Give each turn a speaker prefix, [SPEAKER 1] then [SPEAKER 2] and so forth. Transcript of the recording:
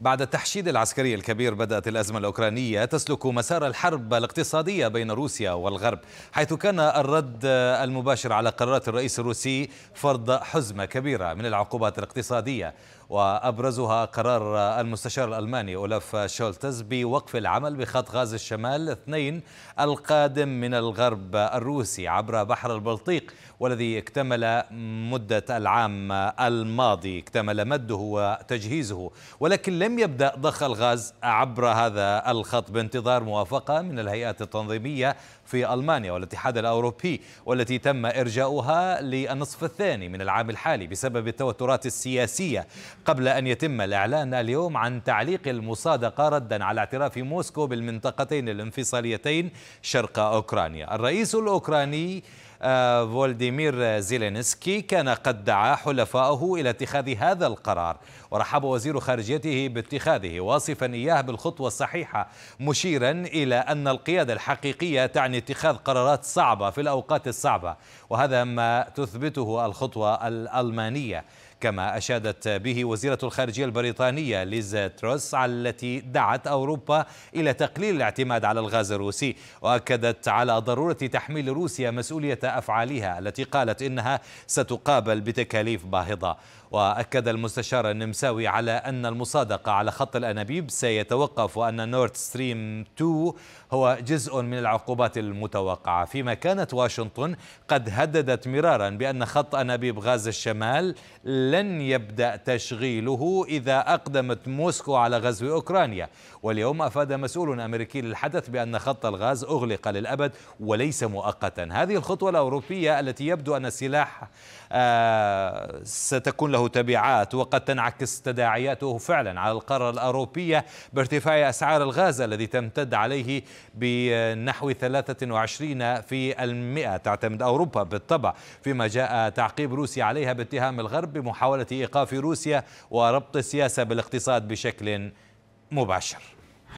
[SPEAKER 1] بعد التحشيد العسكري الكبير بدأت الأزمة الأوكرانية تسلك مسار الحرب الاقتصادية بين روسيا والغرب حيث كان الرد المباشر على قرارات الرئيس الروسي فرض حزمة كبيرة من العقوبات الاقتصادية. وأبرزها قرار المستشار الألماني أولاف شولتز بوقف العمل بخط غاز الشمال اثنين القادم من الغرب الروسي عبر بحر البلطيق والذي اكتمل مدة العام الماضي. اكتمل مده وتجهيزه ولكن لم يبدأ ضخ الغاز عبر هذا الخط بانتظار موافقة من الهيئات التنظيمية في ألمانيا والاتحاد الأوروبي والتي تم إرجاؤها للنصف الثاني من العام الحالي بسبب التوترات السياسية. قبل أن يتم الإعلان اليوم عن تعليق المصادقة ردا على اعتراف موسكو بالمنطقتين الانفصاليتين شرق أوكرانيا. الرئيس الأوكراني فولوديمير زيلينسكي كان قد دعا حلفائه إلى اتخاذ هذا القرار ورحب وزير خارجيته باتخاذه واصفا إياه بالخطوة الصحيحة مشيرا إلى أن القيادة الحقيقية تعني اتخاذ قرارات صعبة في الأوقات الصعبة وهذا ما تثبته الخطوة الألمانية. كما أشادت به وزيرة الخارجية البريطانية ليز تروس التي دعت أوروبا إلى تقليل الاعتماد على الغاز الروسي وأكدت على ضرورة تحميل روسيا مسؤولية أفعالها التي قالت إنها ستقابل بتكاليف باهظة. وأكد المستشار النمساوي على أن المصادقة على خط الأنابيب سيتوقف وأن نورد ستريم 2 هو جزء من العقوبات المتوقعة. فيما كانت واشنطن قد هددت مرارا بأن خط أنابيب غاز الشمال لن يبدأ تشغيله إذا أقدمت موسكو على غزو أوكرانيا. واليوم أفاد مسؤول أمريكي للحدث بأن خط الغاز أغلق للأبد وليس مؤقتا. هذه الخطوة الأوروبية التي يبدو أن السلاح آه ستكون له تبعات وقد تنعكس تداعياته فعلا على القارة الأوروبية بارتفاع أسعار الغاز الذي تمتد عليه بنحو 23 في المئة. تعتمد أوروبا بالطبع فيما جاء تعقيب روسيا عليها باتهام الغرب بمحاولة إيقاف روسيا وربط السياسة بالاقتصاد بشكل مباشر.